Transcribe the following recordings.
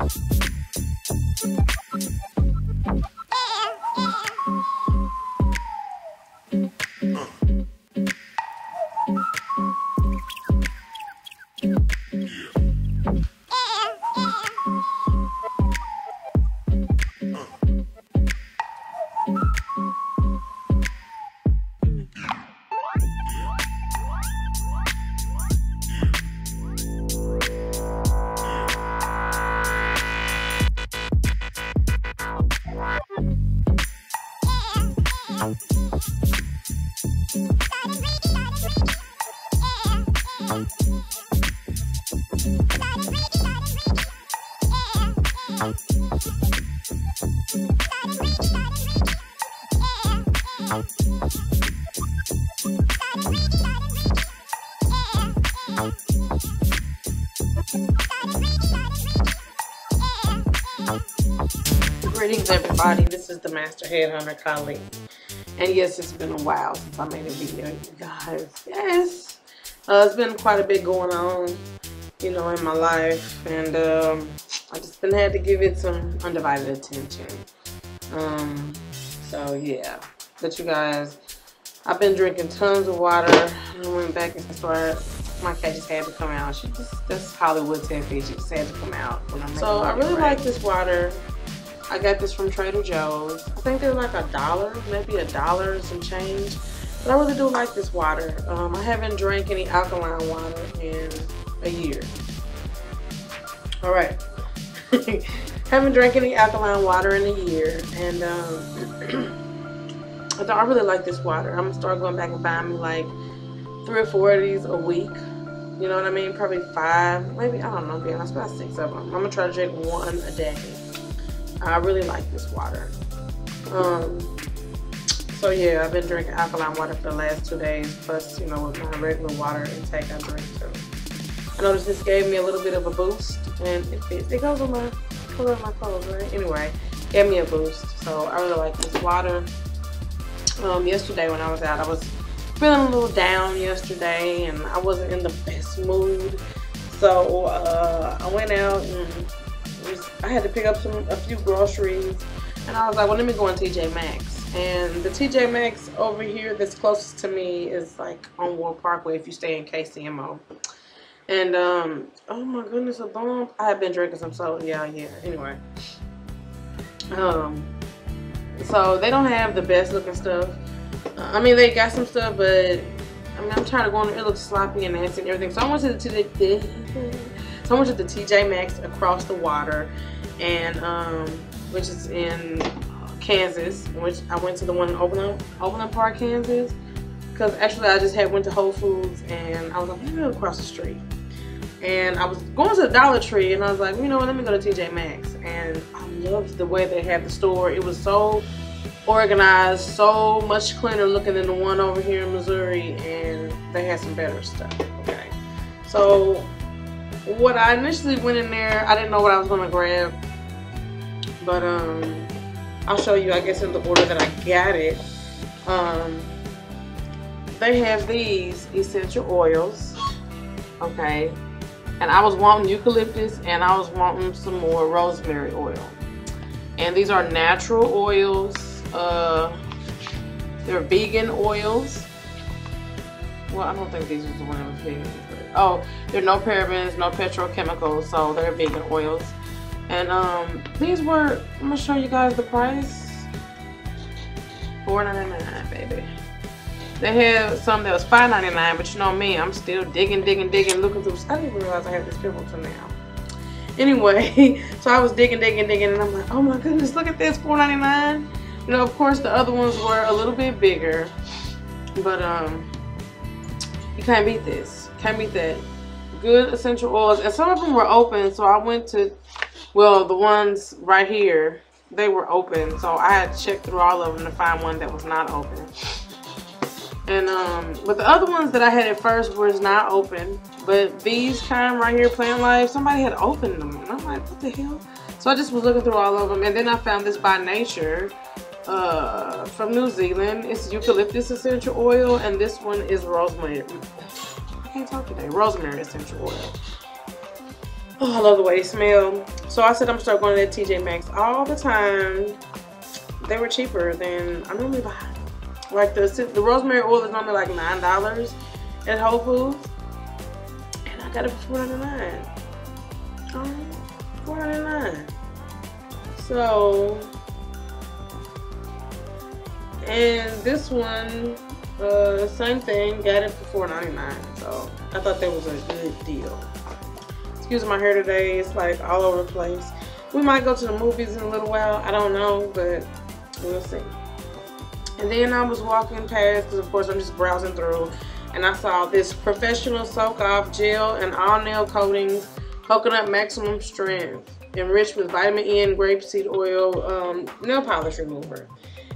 Out. Greetings everybody, this is the Master Headhunter Colleen. And yes, it's been a while since I made a video, you guys. Yes, uh, it's been quite a bit going on, you know, in my life. And um, I just been had to give it some undivided attention. Um, so yeah, but you guys, I've been drinking tons of water. I went back and started my cat just had to come out. She just that's Hollywood Tiffy. She just had to come out. so I really like this water. I got this from Trader Joe's. I think they're like a dollar, maybe a dollar and some change. But I really do like this water. Um, I haven't drank any alkaline water in a year. All right. haven't drank any alkaline water in a year. And um, I really like this water. I'm to start going back and buying me like three or four of these a week. You know what I mean? Probably five, maybe, I don't know, be honest, about six of them. I'm gonna try to drink one a day. I really like this water. Um, so yeah, I've been drinking alkaline water for the last two days, plus, you know, with my regular water intake I drink too. I noticed this gave me a little bit of a boost, and it fits. It goes on my color of my clothes, right? Anyway, gave me a boost. So I really like this water. Um, yesterday when I was out, I was feeling a little down yesterday and I wasn't in the best mood. So uh, I went out and was, I had to pick up some a few groceries and I was like, well, let me go on TJ Maxx. And the TJ Maxx over here that's closest to me is like on Ward Parkway if you stay in KCMO. And um, oh my goodness, a bomb. I have been drinking some soda. Yeah, yeah. Anyway. Um, so they don't have the best looking stuff. I mean, they got some stuff, but I mean, I'm trying to go on. It looks sloppy and nasty and everything. So I went to the, to the so I went to the TJ Maxx across the water, and um, which is in Kansas. Which I went to the one in Overland, Overland Park, Kansas, because actually I just had went to Whole Foods and I was like, maybe across the street. And I was going to the Dollar Tree and I was like, you know what, let me go to TJ Maxx. And I loved the way they had the store. It was so organized, so much cleaner looking than the one over here in Missouri, and they had some better stuff. Okay, so what I initially went in there, I didn't know what I was gonna grab, but um, I'll show you. I guess in the order that I got it. Um, they have these essential oils. Okay, and I was wanting eucalyptus, and I was wanting some more rosemary oil. And these are natural oils uh, they're vegan oils. Well, I don't think these are the one that was vegan. Oh, they're no parabens, no petrochemicals, so they're vegan oils. And um, these were, I'm gonna show you guys the price. $4.99, baby. They had some that was $5.99, but you know me, I'm still digging, digging, digging, looking through. I didn't realize I had this pimple till now. Anyway, so I was digging, digging, digging, and I'm like, oh my goodness, look at this, $4.99. You know, of course, the other ones were a little bit bigger, but um, you can't beat this. Can't beat that. Good essential oils, and some of them were open, so I went to, well, the ones right here, they were open, so I had to check through all of them to find one that was not open. And um, but the other ones that I had at first was not open, but these kind right here, Plant Life, somebody had opened them, and I'm like, what the hell? So I just was looking through all of them, and then I found this by Nature uh, from New Zealand. It's eucalyptus essential oil, and this one is rosemary. I can't talk today. Rosemary essential oil. Oh, I love the way they smell. So I said I'm start going to TJ Maxx all the time. They were cheaper than I normally buy. Like the the rosemary oil is only like nine dollars at Whole Foods, and I got it for four ninety nine. Um. So, and this one, uh, same thing. Got it for four ninety nine. So I thought that was a good deal. Excuse my hair today. It's like all over the place. We might go to the movies in a little while. I don't know, but we'll see. And then I was walking past, because of course I'm just browsing through, and I saw this professional soak off gel and all nail coatings, coconut maximum strength, enriched with vitamin E and grapeseed oil um, nail polish remover.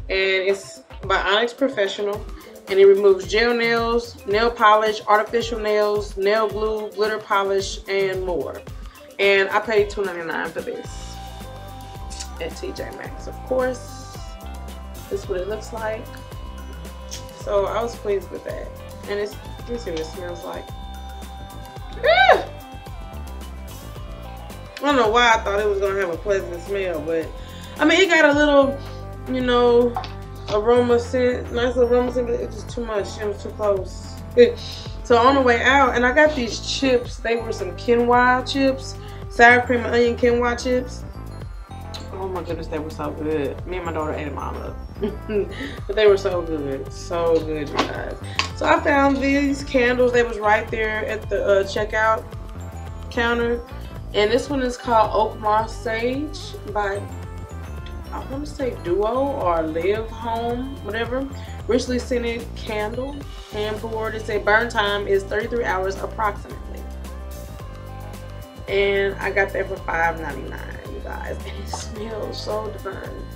And it's by Onyx Professional, and it removes gel nails, nail polish, artificial nails, nail glue, glitter polish, and more. And I paid $2.99 for this at TJ Maxx, of course. This is what it looks like. So I was pleased with that. And it's, you see what it smells like. I don't know why I thought it was going to have a pleasant smell, but I mean, it got a little, you know, aroma scent, nice aroma scent, but it's just too much. It was too close. so on the way out, and I got these chips. They were some quinoa chips, sour cream and onion quinoa chips. My goodness, they were so good. Me and my daughter ate them all up. but they were so good. So good, you guys. So I found these candles. They was right there at the uh, checkout counter. And this one is called Oak Moss Sage by, I want to say Duo or Live Home, whatever. Richly scented candle. Hand poured. It said burn time is 33 hours approximately. And I got that for $5.99 guys. And it smells so divine.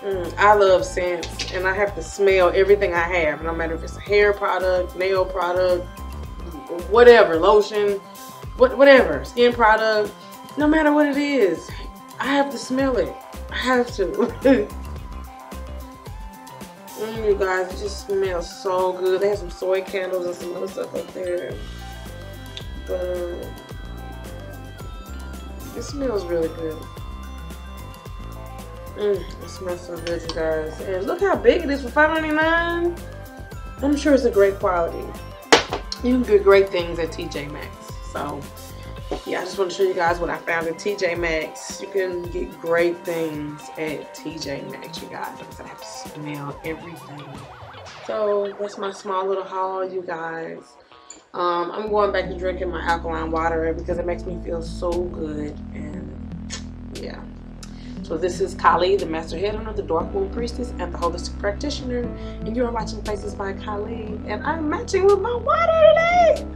Mm, I love scents and I have to smell everything I have. No matter if it's a hair product, nail product, whatever, lotion, whatever, skin product, no matter what it is, I have to smell it. I have to. mm, you guys, it just smells so good. They have some soy candles and some other stuff up there. It smells really good. Mmm, it smells so good, you guys. And look how big it is for $5.99. I'm sure it's a great quality. You can get great things at TJ Maxx. So, yeah, I just want to show you guys what I found at TJ Maxx. You can get great things at TJ Maxx, you guys. Like I have to smell everything. So, that's my small little haul, you guys. Um, I'm going back to drinking my alkaline water because it makes me feel so good. And yeah. So this is Kali, the Master Headhunter, the Dark Moon Priestess, and the Holistic Practitioner. And you are watching Places by Kali. And I'm matching with my water today.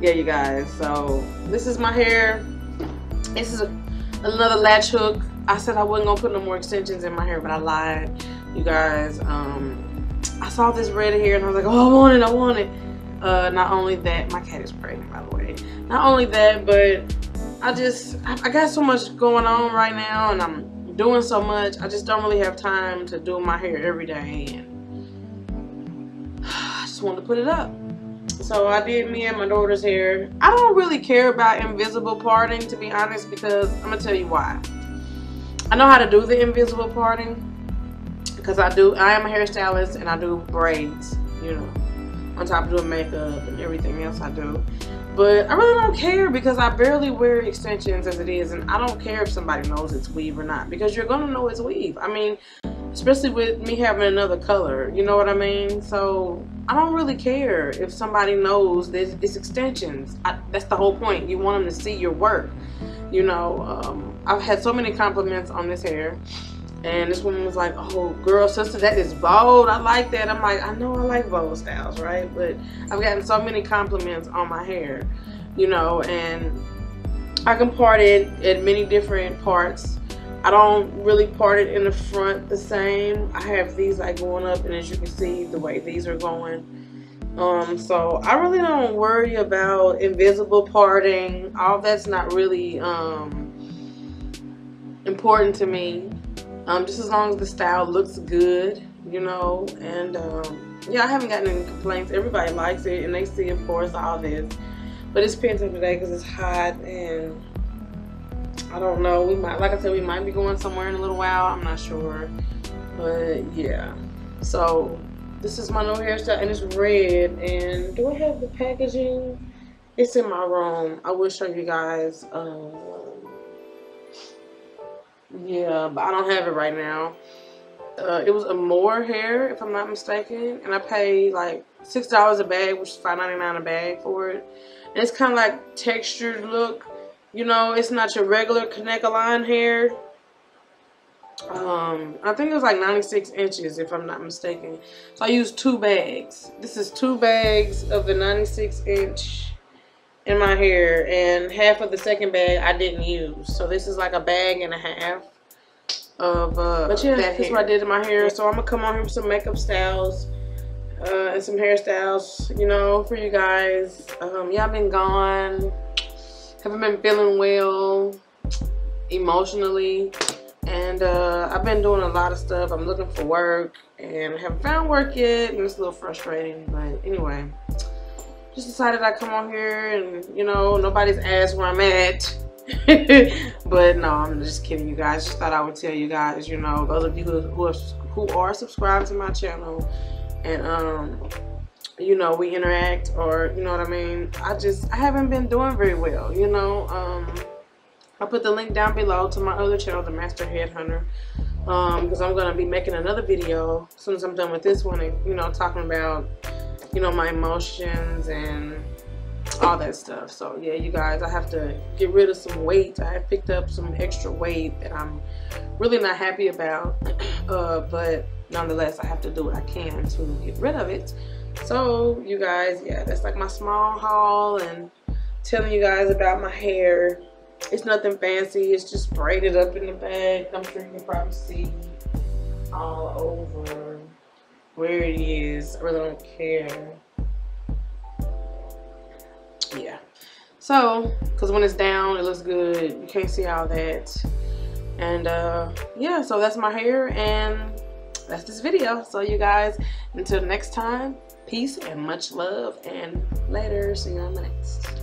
Yeah, you guys. So this is my hair. This is a, another latch hook. I said I wasn't going to put no more extensions in my hair, but I lied. You guys, um, I saw this red hair and I was like, oh, I want it, I want it. Uh, not only that, my cat is pregnant, by the way. Not only that, but I just, I got so much going on right now and I'm doing so much. I just don't really have time to do my hair every day. And I just wanted to put it up. So I did me and my daughter's hair. I don't really care about invisible parting, to be honest, because I'm going to tell you why. I know how to do the invisible parting because I do, I am a hairstylist and I do braids, you know on top of doing makeup and everything else I do. But I really don't care because I barely wear extensions as it is and I don't care if somebody knows it's weave or not because you're gonna know it's weave. I mean, especially with me having another color, you know what I mean? So I don't really care if somebody knows that it's extensions. I, that's the whole point. You want them to see your work. You know, um, I've had so many compliments on this hair and this woman was like, oh, girl, sister, that is bold. I like that. I'm like, I know I like bold styles, right? But I've gotten so many compliments on my hair, you know, and I can part it at many different parts. I don't really part it in the front the same. I have these like going up, and as you can see, the way these are going. Um, so I really don't worry about invisible parting. All that's not really, um, important to me. Um, just as long as the style looks good, you know, and um, yeah, I haven't gotten any complaints. Everybody likes it, and they see, of course, all this. But it's up today because it's hot, and I don't know. We might, like I said, we might be going somewhere in a little while. I'm not sure, but yeah. So this is my new hairstyle, and it's red. And do I have the packaging? It's in my room. I will show you guys. Um, yeah, but I don't have it right now. Uh, it was a more hair, if I'm not mistaken, and I paid like six dollars a bag, which is five ninety nine a bag for it. And it's kind of like textured look. You know, it's not your regular Kanekalon hair. Um, I think it was like 96 inches, if I'm not mistaken. So I used two bags. This is two bags of the 96 inch in my hair, and half of the second bag I didn't use. So this is like a bag and a half of uh but yeah that's what i did in my hair. So i'm gonna come on here with some makeup styles uh and some hairstyles you know for you guys. Um yeah i've been gone. Haven't been feeling well emotionally. And uh i've been doing a lot of stuff. I'm looking for work and haven't found work yet and it's a little frustrating but anyway just decided i'd come on here and you know nobody's asked where i'm at but no, I'm just kidding, you guys. Just thought I would tell you guys, you know, those of you who, who are who are subscribed to my channel, and um, you know, we interact, or you know what I mean. I just I haven't been doing very well, you know. Um, I put the link down below to my other channel, The Master Headhunter, um, because I'm gonna be making another video as soon as I'm done with this one, and you know, talking about you know my emotions and all that stuff. So yeah you guys i have to get rid of some weight. I have picked up some extra weight that i'm really not happy about uh, but nonetheless i have to do what i can to get rid of it. So you guys yeah that's like my small haul and telling you guys about my hair. It's nothing fancy. It's just braided up in the back i'm sure you can probably see all over where it is i really don't care. Yeah. So because when it's down it looks good. You can't see all that. And uh yeah so that's my hair and that's this video. So you guys until next time peace and much love and later. See you on the next